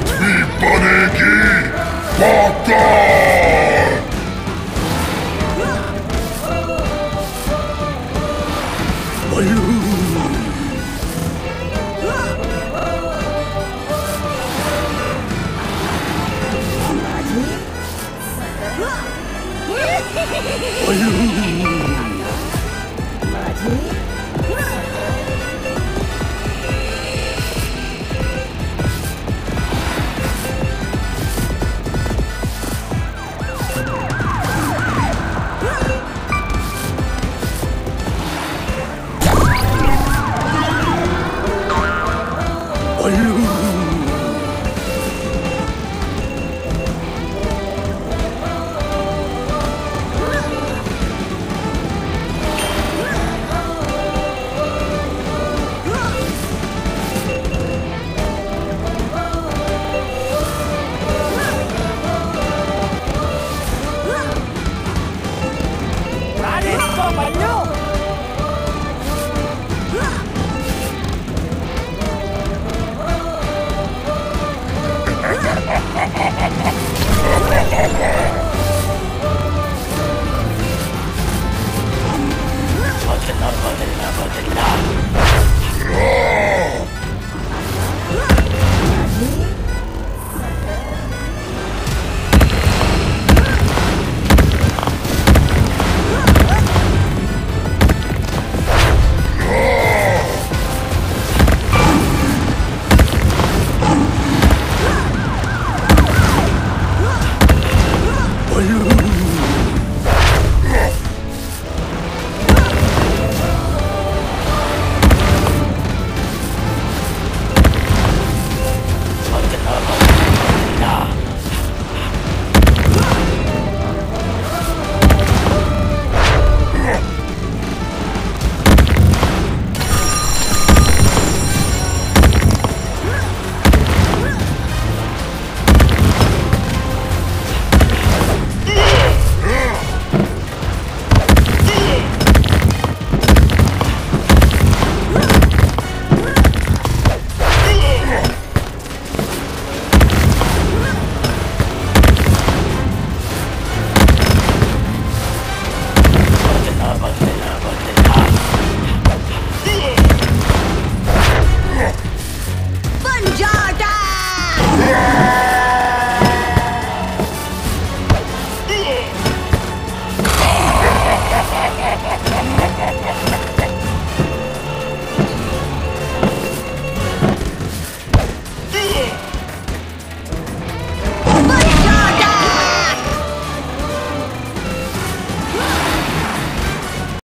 뒷바내기 박달! 아유. 맞지? Balloon.